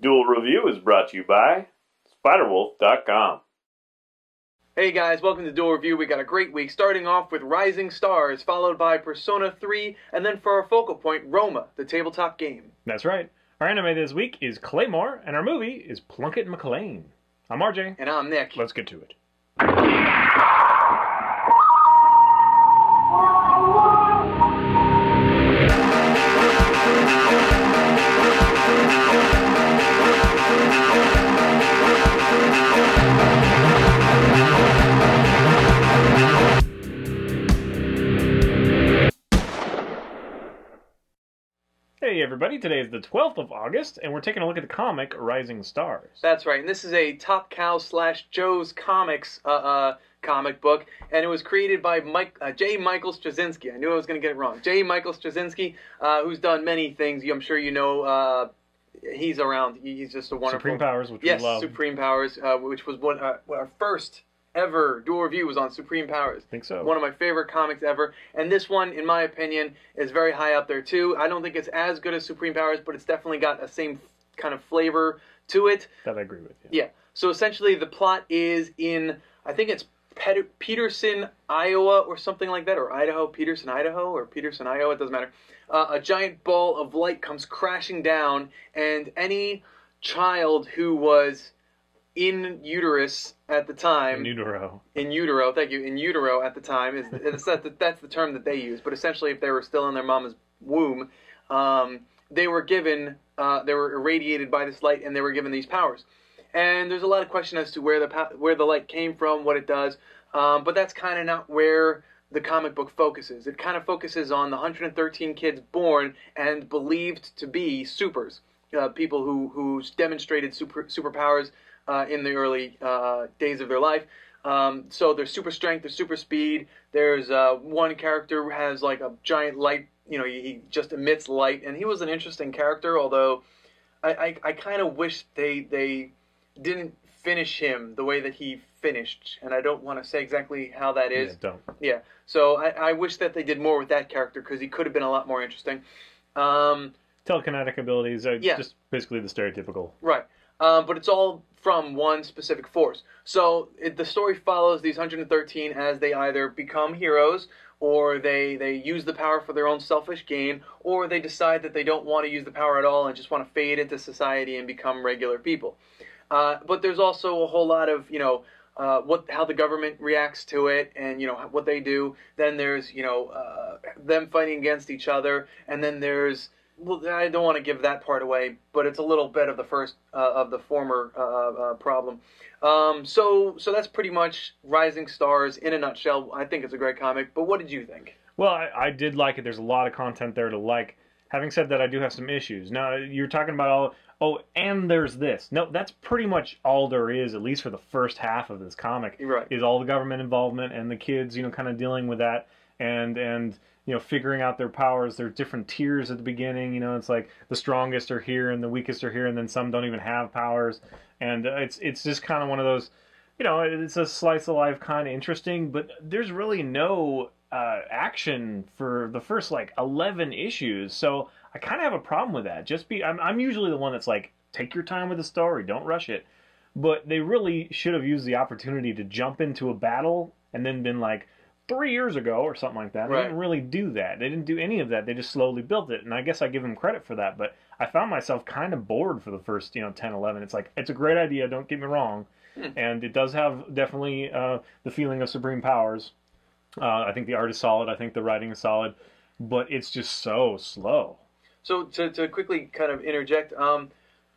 Duel Review is brought to you by SpiderWolf.com. Hey guys, welcome to Duel Review. We got a great week, starting off with Rising Stars, followed by Persona 3, and then for our focal point, Roma, the tabletop game. That's right. Our anime this week is Claymore, and our movie is Plunkett Macleane. I'm RJ. And I'm Nick. Let's get to it. Everybody, today is the 12th of August, and we're taking a look at the comic Rising Stars. That's right, and this is a Top Cow slash Joe's Comics uh, uh, comic book, and it was created by Mike uh, J. Michael Straczynski. I knew I was going to get it wrong. J. Michael Straczynski, uh, who's done many things. I'm sure you know. Uh, he's around. He's just a wonderful. Supreme Powers, which yes, we love. Supreme Powers, uh, which was one uh, our first ever duel review was on Supreme Powers. I think so. One of my favorite comics ever, and this one, in my opinion, is very high up there too. I don't think it's as good as Supreme Powers, but it's definitely got a same kind of flavor to it. that I agree with you. Yeah. So essentially, the plot is in I think it's Pet- Peterson, Iowa, or something like that, or Idaho, Peterson, Idaho, or Peterson, Iowa. It doesn't matter. Uh, a giant ball of light comes crashing down, and any child who was in uterus at the time In utero. in utero, thank you, in utero at the time is that's the term that they use. But essentially, if they were still in their mama's womb, um, they were given, uh, they were irradiated by this light, and they were given these powers. And there's a lot of question as to where the where the light came from, what it does. Um, but that's kind of not where the comic book focuses. It kind of focuses on the 113 kids born and believed to be supers, uh, people who who demonstrated super superpowers uh, in the early uh, days of their life. Um, so there's super strength, there's super speed. There's uh, one character who has like a giant light. You know, he, he just emits light, and he was an interesting character. Although I, I, I kind of wish they they didn't finish him the way that he finished, and I don't want to say exactly how that is. Yeah, don't. Yeah. So I, I wish that they did more with that character because he could have been a lot more interesting. Um, Telekinetic abilities are Yeah. just basically the stereotypical. right. Um, but it's all from one specific force. So it, the story follows these 113 as they either become heroes or they, they use the power for their own selfish gain or they decide that they don't want to use the power at all and just want to fade into society and become regular people. Uh, but there's also a whole lot of, you know, uh, what how the government reacts to it and you know what they do. Then there's you know uh, them fighting against each other, and then there's well I don't want to give that part away, but it's a little bit of the first uh, of the former uh, uh, problem. Um, so so that's pretty much Rising Stars in a nutshell. I think it's a great comic. But what did you think? Well, I, I did like it. There's a lot of content there to like. Having said that, I do have some issues. Now, you're talking about all. Oh, and there's this. No, that's pretty much all there is, at least for the first half of this comic. Right. Is all the government involvement and the kids, you know, kind of dealing with that and and you know figuring out their powers. There's different tiers at the beginning. You know, it's like the strongest are here and the weakest are here, and then some don't even have powers. And uh, it's it's just kind of one of those. You know, it's a slice of life, kind of interesting, but there's really no uh, action for the first like 11 issues. So I kind of have a problem with that. Just be, I'm, I'm usually the one that's like, take your time with the story, don't rush it. But they really should have used the opportunity to jump into a battle and then been like, three years ago or something like that. They didn't really do that. They didn't do any of that. They just slowly built it. And I guess I give them credit for that. But I found myself kind of bored for the first, you know, 10, 11. It's like, it's a great idea, don't get me wrong. And it does have definitely uh, the feeling of supreme powers. Uh, I think the art is solid. I think the writing is solid. But it's just so slow. So to, to quickly kind of interject, um,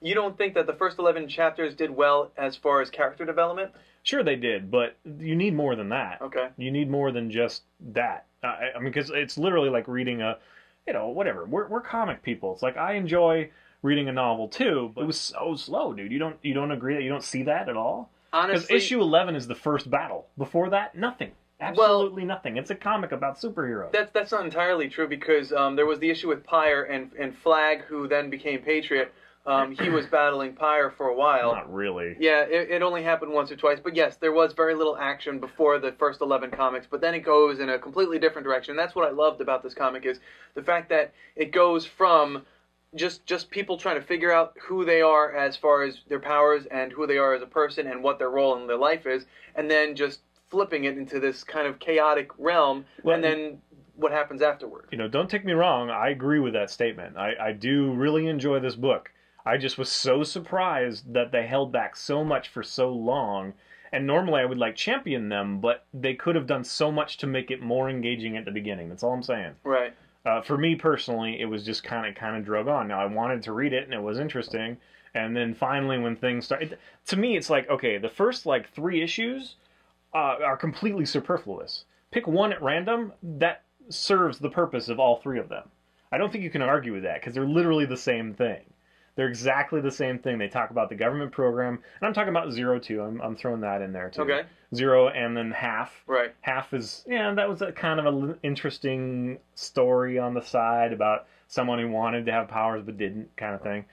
you don't think that the first eleven chapters did well as far as character development? Sure, they did, but you need more than that. Okay. You need more than just that. Uh, I I mean, because it's literally like reading a, you know, whatever. We're we're comic people. It's like I enjoy reading a novel too, but it was so slow, dude. You don't you don't agree that you don't see that at all? Because issue eleven is the first battle. Before that, nothing. Absolutely nothing. It's a comic about superheroes. That's that's not entirely true because um, there was the issue with Pyre and and Flag, who then became Patriot. Um, he was battling Pyre for a while. Not really. Yeah, it, it only happened once or twice, but yes, there was very little action before the first eleven comics. But then it goes in a completely different direction. That's what I loved about this comic is the fact that it goes from just just people trying to figure out who they are as far as their powers and who they are as a person and what their role in their life is, and then just flipping it into this kind of chaotic realm, Well, and then what happens afterward. you know, don't take me wrong. I agree with that statement. I, I do really enjoy this book. I just was so surprised that they held back so much for so long. And normally I would like champion them, but they could have done so much to make it more engaging at the beginning. That's all I'm saying. Right. Uh, for me personally, it was just kind of kind of drug on. Now I wanted to read it and it was interesting, and then finally when things started, to me it's like okay, the first like three issues uh, are completely superfluous. Pick one at random that serves the purpose of all three of them. I don't think you can argue with that because they're literally the same thing. They're exactly the same thing. They talk about the government program, and I'm talking about zero too. I'm, I'm throwing that in there too. Okay. Zero and then half Right. half is yeah that was a kind of an interesting story on the side about someone who wanted to have powers but didn't kind of thing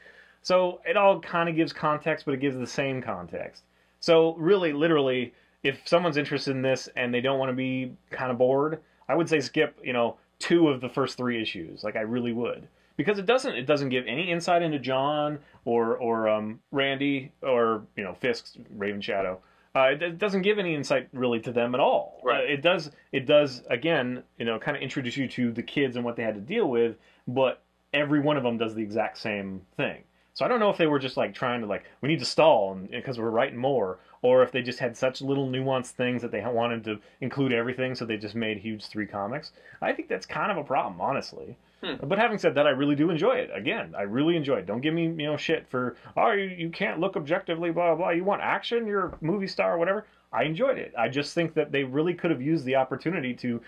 so it all kind of gives context but it gives the same context so really literally if someone's interested in this and they don't want to be kind of bored i would say skip you know two of the first three issues like i really would because it doesn't it doesn't give any insight into john or or um, randy or you know fisk's raven shadow uh, it, it doesn't give any insight really to them at all. Right. Uh, it does. It does again. You know, kind of introduce you to the kids and what they had to deal with. But every one of them does the exact same thing. So I don't know if they were just like trying to like we need to stall because we're writing more, or if they just had such little nuanced things that they wanted to include everything, so they just made huge three comics. I think that's kind of a problem, honestly. Hmm. But having said that, I really do enjoy it. Again, I really enjoy it. Don't give me you know shit for oh you, you can't look objectively blah blah. You want action? You're a movie star or whatever. I enjoyed it. I just think that they really could have used the opportunity to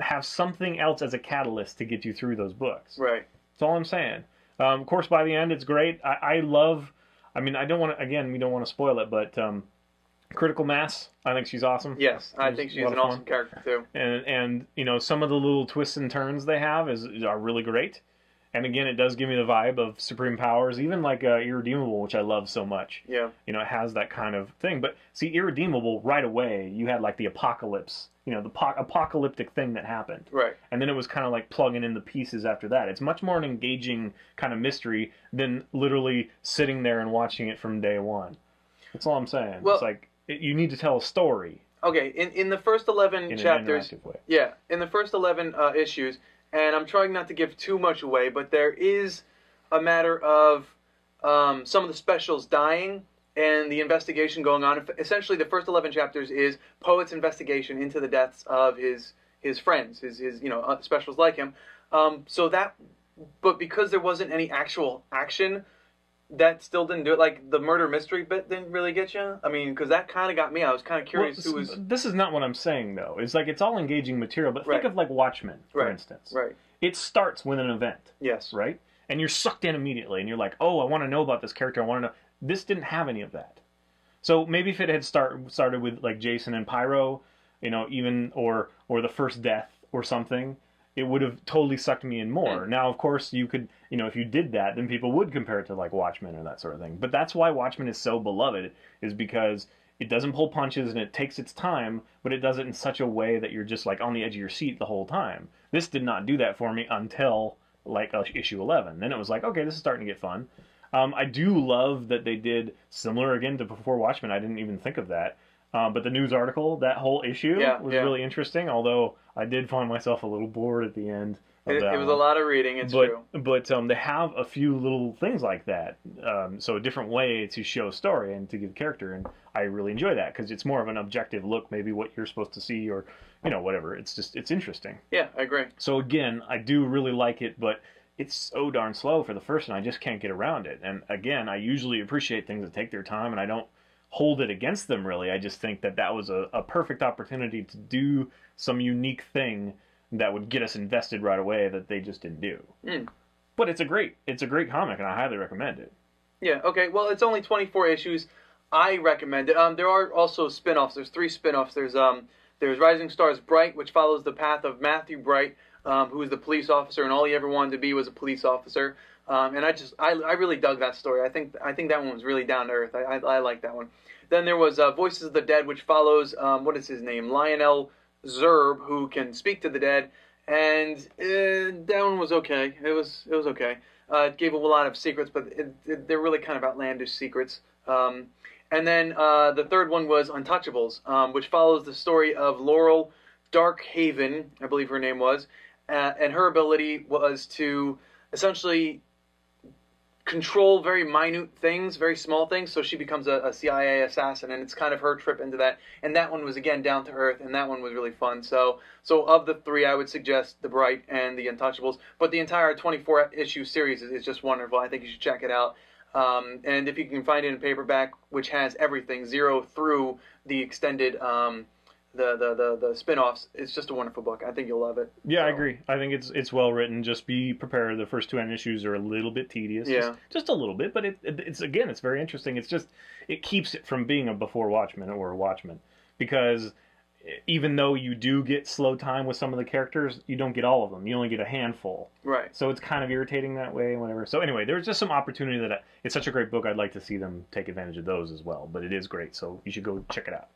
have something else as a catalyst to get you through those books. Right. That's all I'm saying. Um, of course, by the end, it's great. I, I love. I mean, I don't want to. Again, we don't want to spoil it, but um, Critical Mass. I think she's awesome. Yes, I was think she's an awesome fun. character too. And and you know some of the little twists and turns they have is are really great. And again, it does give me the vibe of Supreme Powers, even like uh, Irredeemable, which I love so much. Yeah. You know, it has that kind of thing. But see, Irredeemable, right away, you had like the apocalypse. You know, the po- apocalyptic thing that happened Right. and then it was kind of like plugging in the pieces after that. It's much more an engaging kind of mystery than literally sitting there and watching it from day one. That's all I'm saying. Well- it's like it, you need to tell a story Okay. In in the first eleven in chapters, an interactive way. Yeah, in the first 11 uh, issues, and I'm trying not to give too much away, but there is a matter of um, some of the specials dying and the investigation going on. Essentially, the first 11 chapters is Poet's investigation into the deaths of his his friends, his, his you know uh, specials like him. Um, so that, but because there wasn't any actual action, that still didn't do it. Like the murder mystery bit didn't really get you. I mean, because that kind of got me. I was kind of curious Well, who was This is not what I'm saying though. It's like it's all engaging material, but Right. think of like Watchmen, for Right. instance. right. It starts with an event, Yes. right? And you're sucked in immediately, and you're like, "Oh, I want to know about this character. I want to know." This didn't have any of that. So maybe if it had start started with like Jason and Pyro, you know, even or or the first death or something, it would have totally sucked me in more. Now, of course, you could, you know, if you did that, then people would compare it to like Watchmen or that sort of thing. But that's why Watchmen is so beloved, is because it doesn't pull punches and it takes its time, but it does it in such a way that you're just like on the edge of your seat the whole time. This did not do that for me until like uh, issue 11. Then it was like, okay, this is starting to get fun. Um, I do love that they did similar again to before Watchmen. I didn't even think of that. Um, but the news article, that whole issue, Yeah, was yeah. really interesting. Although I did find myself a little bored at the end. Of It, it was one. a lot of reading. It's but true. but um, they have a few little things like that. Um, so a different way to show story and to give character, and I really enjoy that because it's more of an objective look, maybe what you're supposed to see, or you know whatever. It's just it's interesting. Yeah, I agree. So again, I do really like it, but it's so darn slow for the first one. I just can't get around it. And again, I usually appreciate things that take their time, and I don't hold it against them really. I just think that that was a, a perfect opportunity to do some unique thing that would get us invested right away that they just didn't do. Mm. But it's a great it's a great comic, and I highly recommend it. Yeah, okay. Well, it's only 24 issues. I recommend it. Um, there are also spin-offs. There's three spin-offs. There's um, there's Rising Stars Bright, which follows the path of Matthew Bright, um, who is the police officer, and all he ever wanted to be was a police officer. Um, and I just, I, I really dug that story. I think, I think that one was really down to earth. I, I, I like that one. Then there was uh, Voices of the Dead, which follows, um, what is his name, Lionel Zerb, who can speak to the dead, and uh, that one was okay. It was, it was okay. Uh, it gave a lot of secrets, but it, it, they're really kind of outlandish secrets. Um, and then uh, the third one was Untouchables, um, which follows the story of Laurel Darkhaven, I believe her name was, uh, and her ability was to essentially control very minute things, very small things. So she becomes a, a, CIA assassin, and it's kind of her trip into that. And that one was again down to earth, and that one was really fun. So, so of the three, I would suggest The Bright and The Untouchables. But the entire 24 issue series is, is just wonderful. I think you should check it out. Um, and if you can find it in paperback, which has everything zero through the extended. Um, the, the, the, the spin-offs it's just a wonderful book i think you'll love it Yeah, I agree. I think it's it's well written. Just be prepared. The first two end issues are a little bit tedious. Yeah. Just, just a little bit, but it, it, it's again, it's very interesting. It's just it keeps it from being a before Watchmen or a Watchmen because even though you do get slow time with some of the characters, you don't get all of them. You only get a handful. right So it's kind of irritating that way, whatever. So anyway, there's just some opportunity that I, it's such a great book. I'd like to see them take advantage of those as well. But it is great, so you should go check it out.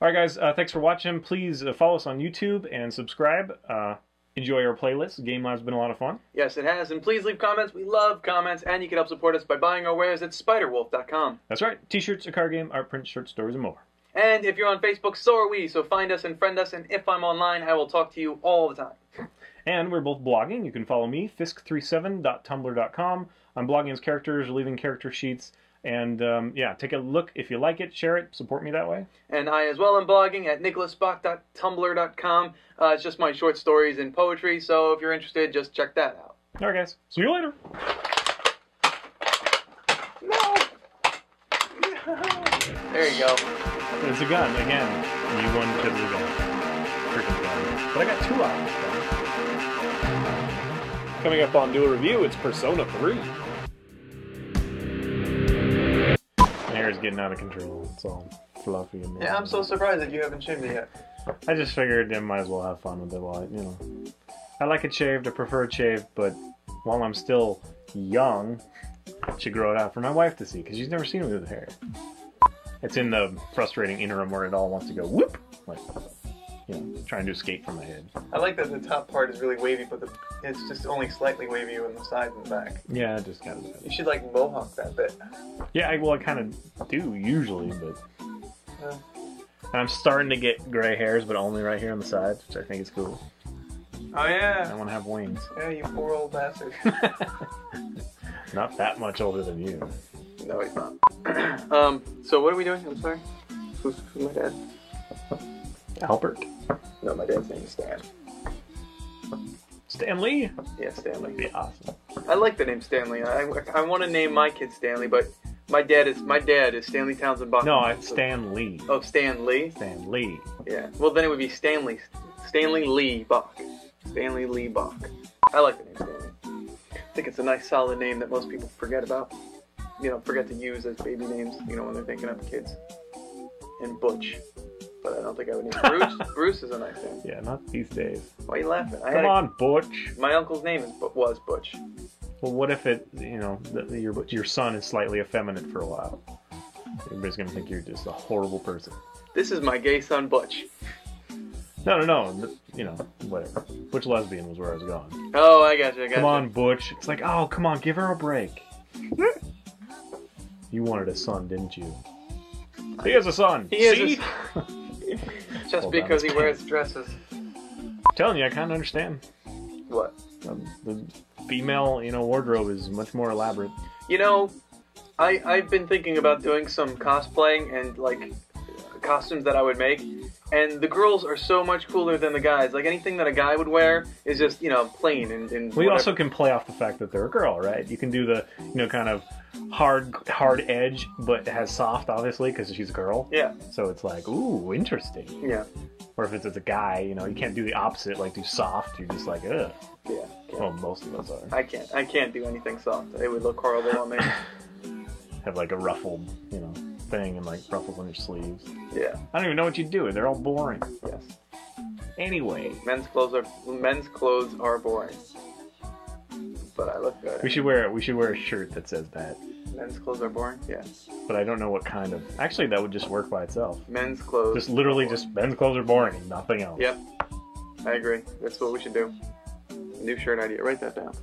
All right, guys. Uh, thanks for watching. Please uh, follow us on YouTube and subscribe. Uh, enjoy our playlist. Game Live's been a lot of fun. Yes, it has. And please leave comments. We love comments. And you can help support us by buying our wares at spiderwolf.com. That's right. T-shirts, a card game, art print, short stories, and more. And if you're on Facebook, so are we. So find us and friend us. And if I'm online, I will talk to you all the time. And we're both blogging. You can follow me, fisk37.tumblr.com. I'm blogging as characters, leaving character sheets, and um, yeah, take a look if you like it, share it, support me that way. And I as well am blogging at nicholasbach.tumblr.com. Uh, it's just my short stories and poetry. So if you're interested, just check that out. All right, guys. See you later. No. There you go. There's a gun again. You won because of the gun. Freaking gun. But I got two out. Coming up on Duel Review, it's Persona 3. Is getting out of control. It's all fluffy and Yeah, I'm so surprised that you haven't shaved it yet. I just figured I might as well have fun with it while I, you know. I like it shaved, I prefer it shaved, but while I'm still young, I should grow it out for my wife to see, because she's never seen me with hair. It's in the frustrating interim where it all wants to go whoop, like, you know, trying to escape from my head. I like that the top part is really wavy, but the, it's just only slightly wavy on the sides and the back. Yeah, I just kind of. You should like mohawk that bit. Yeah, I, well, I kind of do usually, but. Uh. And I'm starting to get gray hairs, but only right here on the sides, which I think is cool. Oh yeah. I want to have wings. Yeah, you poor old bastard. Not that much older than you. no, he's not. um. So what are we doing? I'm sorry. Who's, who's my dad? Albert. No, my dad's name is Stan. Stanley? Yeah, Stanley. Be awesome. I like the name Stanley. I, I want to name my kid Stanley, but my dad is my dad is Stanley Townsend Bach. No, it's Stan Lee. Oh, Stan Lee. Stan Lee. Yeah. Well, then it would be Stanley. Stanley Lee Bach. Stanley Lee Bach. I like the name Stanley. I think it's a nice, solid name that most people forget about. You know, forget to use as baby names. You know, when they're thinking of kids. And Butch. But I don't think I would need Bruce. Bruce is a nice name. Yeah, not these days. Why are you laughing? I had Come a- on, Butch. My uncle's name is was Butch. Well, what if it, you know, that your your son is slightly effeminate for a while? Everybody's gonna think you're just a horrible person. This is my gay son Butch. No, no, no. th- You know, whatever. Butch lesbian was where I was going. Oh, I got you. I got Come you. on, Butch. It's like, oh, come on, give her a break. You wanted a son, didn't you? He has a son. He has a See? Just Hold because he wears dresses. telling you, I kind of understand. What? Um, the female, you know, wardrobe is much more elaborate. You know, I I've been thinking about doing some cosplaying and like costumes that I would make, and the girls are so much cooler than the guys. Like anything that a guy would wear is just you know plain and. and We whatever. also can play off the fact that they're a girl, right? You can do the, you know, kind of hard, hard edge, but it has soft, obviously, because she's a girl. Yeah. So it's like, ooh, interesting. Yeah. Or if it's, it's a guy, you know, you can't do the opposite, like do soft. You're just like, ugh. Yeah. yeah. Well, most of us are. I can't. I can't do anything soft. It would look horrible on me. Have like a ruffled, you know, thing and like ruffles on your sleeves. Yeah. I don't even know what you do. They're all boring. Yes. Anyway, Men's clothes are men's clothes are boring. But I look good. we should wear we should wear a shirt that says that. Men's clothes are boring. Yeah. But I don't know what kind of. Actually, that would just work by itself. Men's clothes. Just literally, just men's clothes are boring and nothing else. Yep. I agree. That's what we should do. New shirt idea. Write that down.